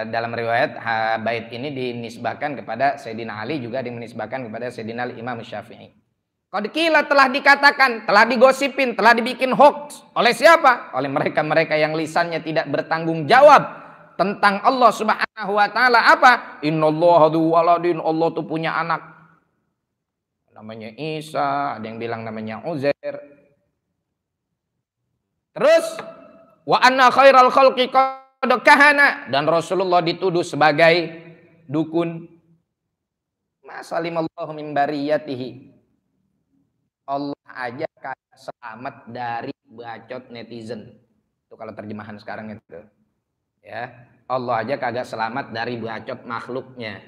Speaker 2: dalam riwayat bait ini dinisbahkan kepada Sayyidina Ali juga dinisbahkan kepada Sayyidina Imam Syafi'i. Qad telah dikatakan, telah digosipin, telah dibikin hoax oleh siapa? Oleh mereka-mereka yang lisannya tidak bertanggung jawab tentang Allah Subhanahu wa taala apa? Waladin Allah tuh punya anak namanya Isa, ada yang bilang namanya Uzair. Terus wa anna khairal khalqi kahana dan Rasulullah dituduh sebagai dukun. Masalimallahu min bariyatihi. Allah aja kagak selamat dari bacot netizen. Itu kalau terjemahan sekarang itu. Ya, Allah aja kagak selamat dari bacot makhluknya.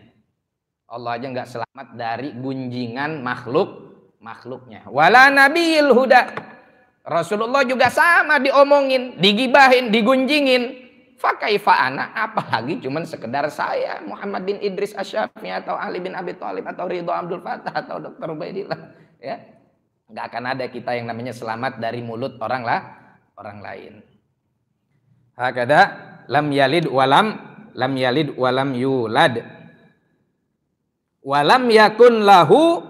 Speaker 2: Allah aja nggak selamat dari gunjingan makhluk makhluknya. Wala nabiyil huda. Rasulullah juga sama diomongin, digibahin, digunjingin. Fakaifa ana apalagi cuman sekedar saya Muhammad bin Idris Asyafi atau Ali bin Abi Thalib atau Ridho Abdul Fattah atau Dr. Ubaidillah ya. Enggak akan ada kita yang namanya selamat dari mulut orang lah orang lain. Hakada lam yalid walam lam yalid walam yulad. Walam yakun lahu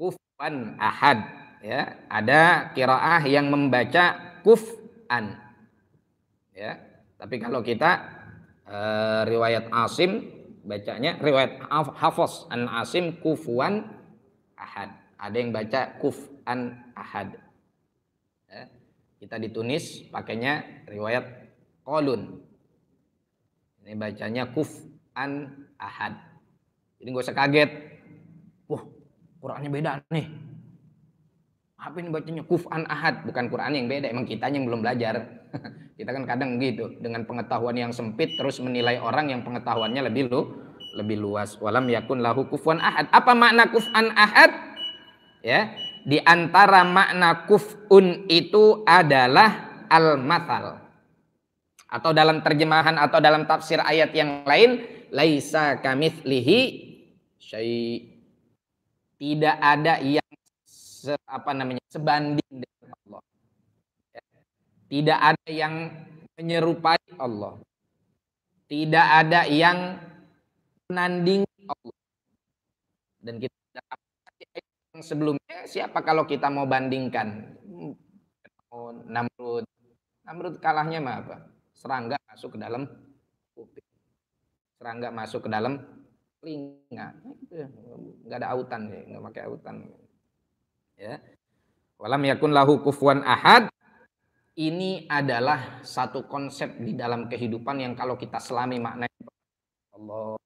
Speaker 2: kufan ahad ya ada kiraah yang membaca kufan ya tapi kalau kita uh, riwayat Asim bacanya riwayat Hafiz an Asim kufuan ahad ada yang baca kufan ahad ya. kita ditunis pakainya riwayat kolun ini bacanya kufan ahad jadi gak usah kaget wah Qurannya beda nih. Apa ini bacanya kufan ahad, bukan Quran yang beda, emang kitanya yang belum belajar. kita kan kadang gitu, dengan pengetahuan yang sempit terus menilai orang yang pengetahuannya lebih lu lebih luas. Walam yakun lahu kufuan ahad. Apa makna kufan ahad? Ya, di antara makna kufun itu adalah al-mathal. Atau dalam terjemahan atau dalam tafsir ayat yang lain, laisa kamitslihi syai' tidak ada yang se, apa namanya sebanding dengan Allah. Ya. Tidak ada yang menyerupai Allah. Tidak ada yang menandingi Allah. Dan kita sebelumnya siapa kalau kita mau bandingkan? Namrud. Namrud kalahnya mah apa? Serangga masuk ke dalam kuping. Serangga masuk ke dalam telinga nggak ada autan ya nggak pakai autan ya walam yakun lahu kufuan ahad ini adalah satu konsep di dalam kehidupan yang kalau kita selami maknanya Allah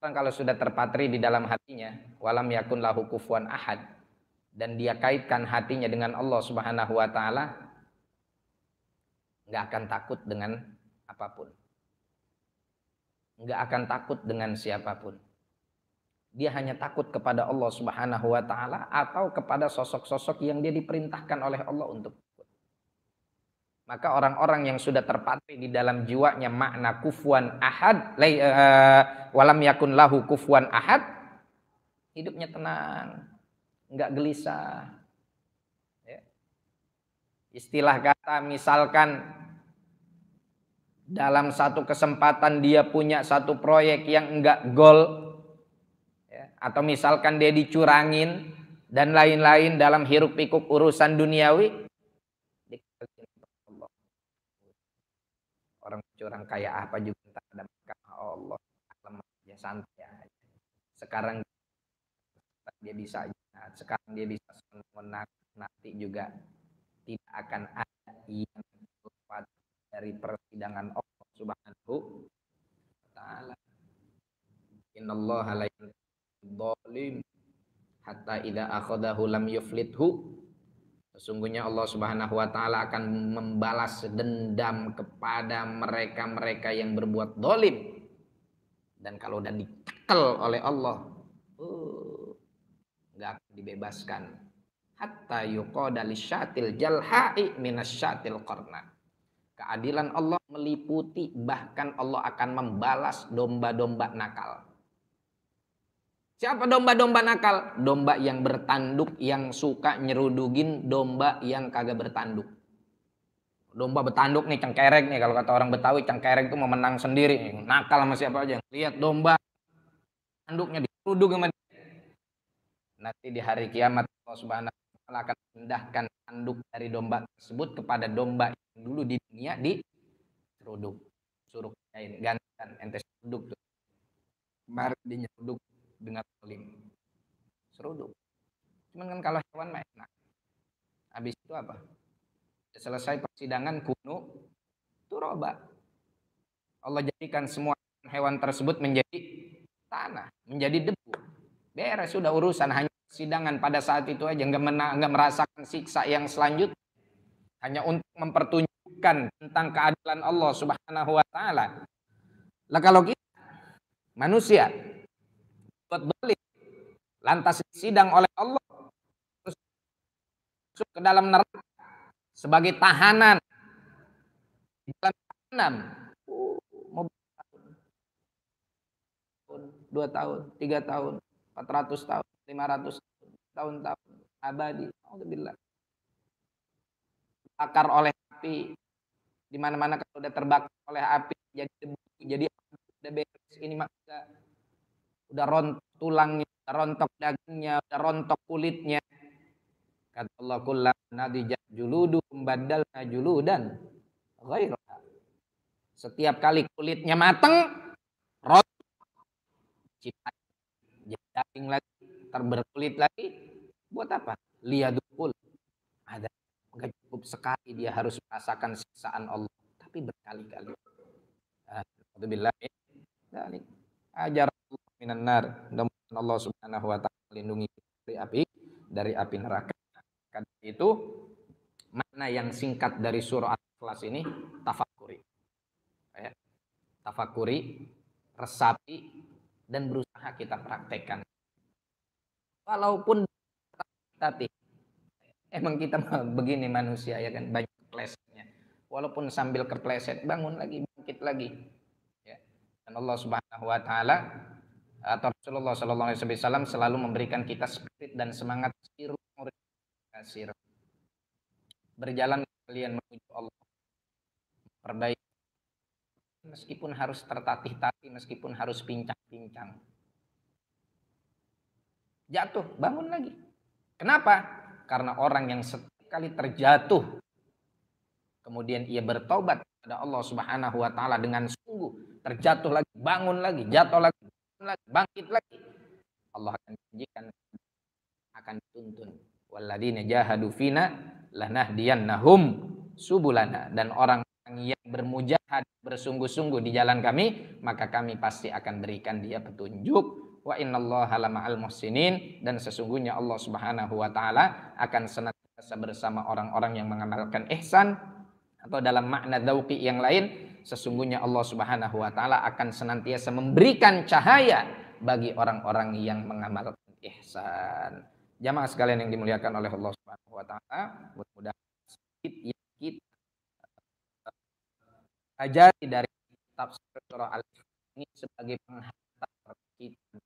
Speaker 2: kan kalau sudah terpatri di dalam hatinya walam yakun lahu kufuan ahad dan dia kaitkan hatinya dengan Allah Subhanahu wa taala nggak akan takut dengan apa pun. Enggak akan takut dengan siapa pun. Dia hanya takut kepada Allah Subhanahu wa taala atau kepada sosok-sosok yang dia diperintahkan oleh Allah untuk maka orang-orang yang sudah terpatri di dalam jiwanya makna kufuan ahad uh, walam yakun lahu kufuan ahad hidupnya tenang enggak gelisah ya. istilah kata misalkan dalam satu kesempatan dia punya satu proyek yang enggak gol ya, atau misalkan dia dicurangin dan lain-lain dalam hiruk pikuk urusan duniawi orang curang kayak apa juga entah ada Allah ya santai aja sekarang dia bisa sekarang dia bisa menang nanti juga tidak akan ada yang dari persidangan Allah Subhanahu wa taala. Innallaha la hatta idza akhadahu lam yuflithu. Sesungguhnya Allah Subhanahu wa taala akan membalas dendam kepada mereka-mereka yang berbuat dolim. Dan kalau udah dikekel oleh Allah, uh, nggak akan dibebaskan. Hatta yuqada lisyatil jalha'i minasyatil qarna Keadilan Allah meliputi bahkan Allah akan membalas domba-domba nakal. Siapa domba-domba nakal? Domba yang bertanduk, yang suka nyerudugin domba yang kagak bertanduk. Domba bertanduk nih cengkerek nih kalau kata orang Betawi cengkerek itu mau menang sendiri. Nakal sama siapa aja. Lihat domba tanduknya diruduk sama dia. Nanti di hari kiamat Allah Subhanahu wa taala akan memindahkan tanduk dari domba tersebut kepada domba dulu di dunia di seruduk suruh kain gantikan ente seruduk tuh kemarin di nyeruduk dengan polim seruduk cuman kan kalau hewan mah enak. Habis itu apa? Selesai persidangan kuno turoba Allah jadikan semua hewan tersebut menjadi tanah menjadi debu. Beres sudah urusan. Hanya persidangan pada saat itu aja. Nggak merasakan siksa yang selanjutnya. Hanya untuk mempertunjukkan tentang keadilan Allah Subhanahu wa taala. Lah kalau kita manusia buat balik lantas sidang oleh Allah. Masuk ke dalam neraka sebagai tahanan. Di dalam tahun dua tahun tiga tahun empat ratus tahun lima ratus tahun-tahun abadi. Alhamdulillah. Bakar oleh api. Di mana-mana kalau udah terbakar oleh api jadi debu jadi udah beres. Ini mah udah, rontok tulangnya udah rontok dagingnya udah rontok kulitnya. Kata Allah kullam nadijat juludu badalna juludan ghairaha. Setiap kali kulitnya mateng rontok jadi daging lagi terberkulit lagi. Buat apa? Liyadukul. Ada Enggak cukup sekali dia harus merasakan siksaan Allah, tapi berkali-kali. Alhamdulillah. Ajar minan nar. Mudah-mudahan Allah Subhanahu wa taala melindungi dari api dari api neraka. Karena itu mana yang singkat dari surah Al-Ikhlas ini tafakuri. Ya. Tafakuri, resapi dan berusaha kita praktekkan. Walaupun tadi Emang kita begini manusia ya kan banyak keplesetnya. Walaupun sambil kepleset bangun lagi bangkit lagi. Ya. Dan Allah Subhanahu wa taala atau Rasulullah sallallahu alaihi wasallam selalu memberikan kita spirit dan semangat siru kasir. Berjalan kalian menuju Allah. Perbaiki meskipun harus tertatih-tatih, meskipun harus pincang-pincang. Jatuh, bangun lagi. Kenapa? karena orang yang sekali terjatuh kemudian ia bertobat kepada Allah Subhanahu wa taala dengan sungguh terjatuh lagi bangun lagi jatuh lagi lagi bangkit lagi. Allah akan janjikan akan tuntun walladzina jahadu fina lanahdiyannahum subulana. Dan orang yang bermujahad bersungguh-sungguh di jalan kami maka kami pasti akan berikan dia petunjuk. Wa innallaha lama'al muhsinin. Dan sesungguhnya Allah Subhanahu wa taala akan senantiasa bersama orang-orang yang mengamalkan ihsan atau dalam makna dauqi yang lain sesungguhnya Allah Subhanahu wa taala akan senantiasa memberikan cahaya bagi orang-orang yang mengamalkan ihsan. Jamaah sekalian yang dimuliakan oleh Allah Subhanahu wa taala, mudah-mudahan sedikit yang kita ajari dari tafsir surah al ini sebagai penghantar kita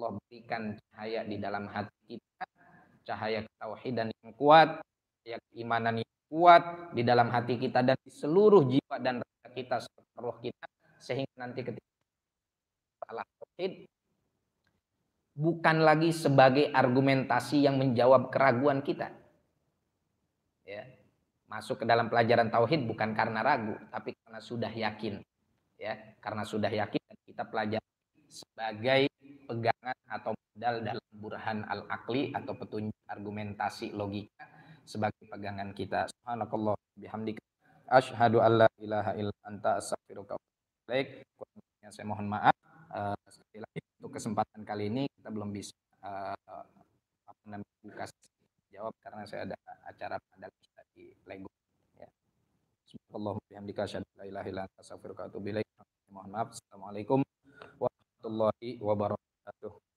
Speaker 2: Allah berikan cahaya di dalam hati kita, cahaya ketauhidan yang kuat, cahaya keimanan yang kuat di dalam hati kita dan di seluruh jiwa dan raga kita serta roh kita sehingga nanti ketika salah tauhid bukan lagi sebagai argumentasi yang menjawab keraguan kita. Ya. Masuk ke dalam pelajaran tauhid bukan karena ragu, tapi karena sudah yakin. Ya, karena sudah yakin kita pelajari sebagai pegangan atau modal dalam burhan al-akli atau petunjuk argumentasi logika sebagai pegangan kita. Subhanakallah bihamdika asyhadu alla ilaha illa anta astaghfiruka wa atubu Saya mohon maaf uh, sekali lagi untuk kesempatan kali ini kita belum bisa uh, apa namanya buka jawab karena saya ada acara pada di Lego ya. Subhanallah bihamdika asyhadu alla ilaha illa anta astaghfiruka wa atubu Mohon maaf. Assalamualaikum warahmatullahi wabarakatuh.